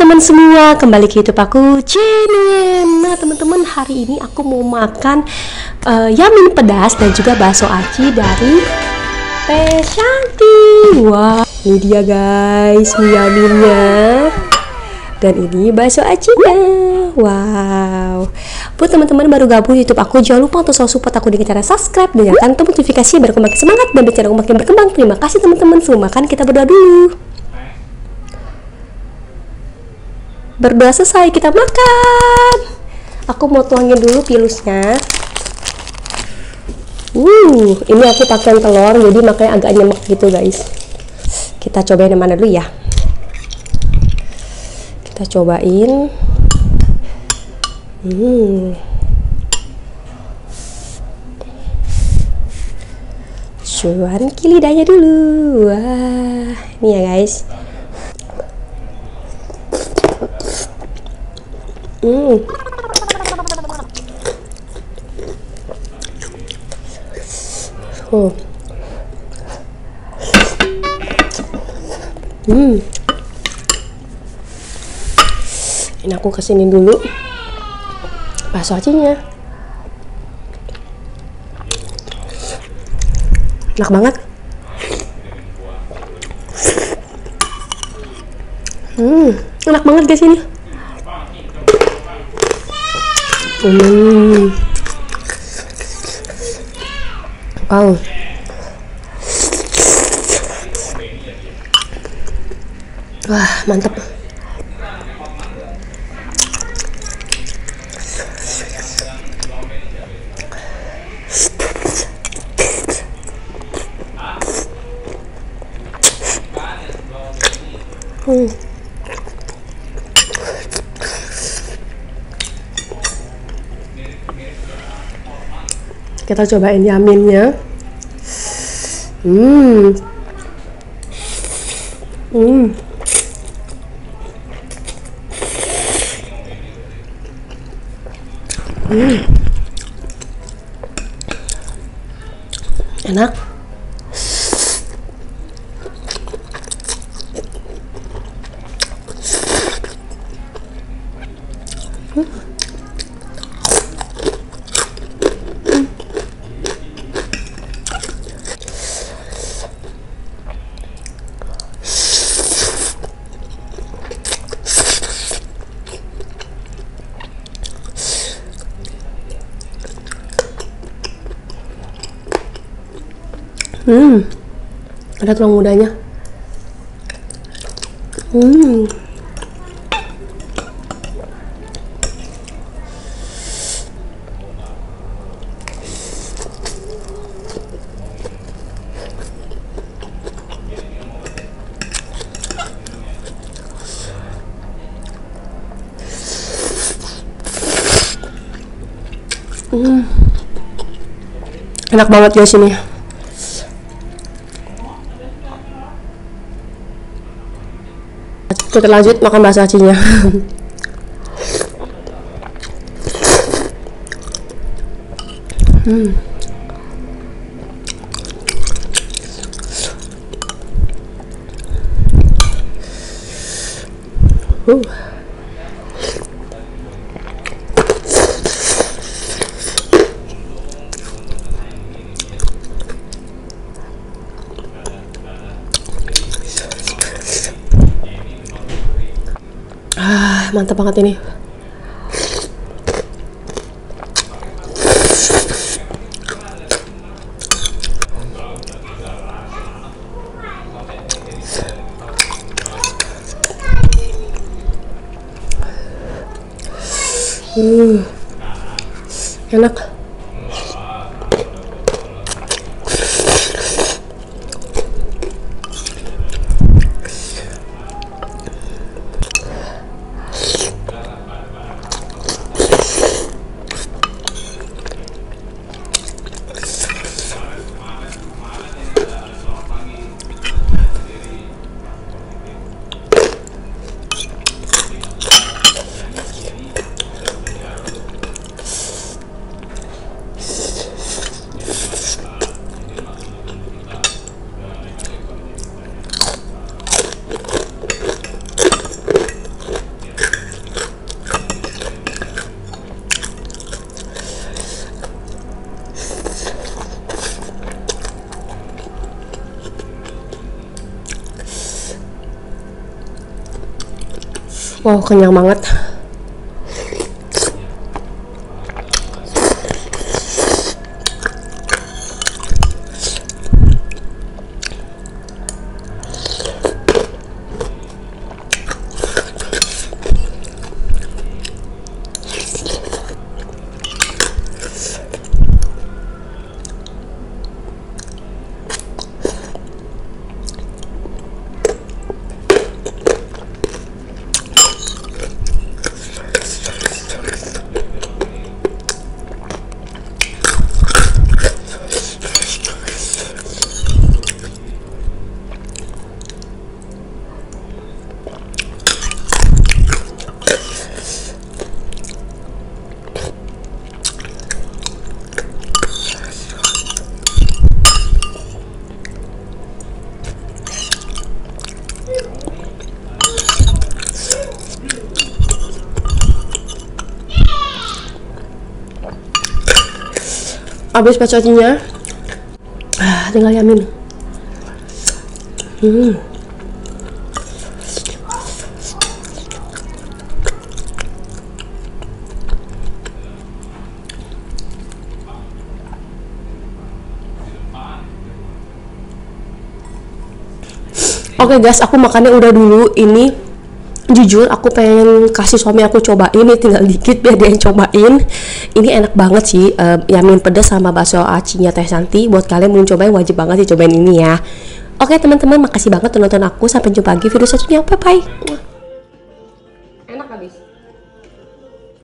teman-teman semua, kembali ke YouTube aku, Jenin. Nah, teman-teman, hari ini aku mau makan uh, yamin pedas dan juga bakso aci dari Teh Shanti. Wah, ini dia guys, mie yaminnya. Dan ini bakso acinya. Wow. Buat teman-teman baru gabung YouTube aku, jangan lupa untuk selalu support aku dengan cara subscribe dan nyalakan tombol notifikasi biar aku makin semangat dan biar aku makin berkembang. Terima kasih teman-teman. Semua makan kita berdoa dulu. Berdoa selesai kita makan. Aku mau tuangin dulu pilusnya. Uh ini aku pakai telur jadi makanya agak nyemek gitu guys. Kita cobain yang mana dulu ya. Kita cobain. Hmm. Cuan kilidanya dulu. Wah ini ya guys Hmm. Oh. Hmm. Ini aku ke sini dulu. Bakso acinya. Enak banget. Hmm, enak banget guys ini. Hmm. Wow. Wah, mantap. Hmm. Kita cobain yaminnya. Hmm. Hmm. Hmm. Enak Hmm, ada tulang mudanya. Hmm. Hmm. Enak banget guys ini. Kita lanjut makan bakso acinya hmm. Uh. mantap banget ini hmm enak wow kenyang banget habis pacotinya ah, tinggal yamin hmm. Oke okay guys, aku makannya udah dulu. Ini jujur aku pengen kasih suami aku cobain ini tinggal dikit biar dia yang cobain. Ini enak banget sih uh, yamin pedas sama bakso acinya teh santi. Buat kalian mau cobain wajib banget sih cobain ini ya. Oke teman-teman makasih banget nonton aku. Sampai jumpa lagi video selanjutnya. Bye bye